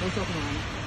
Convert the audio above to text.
都说不完。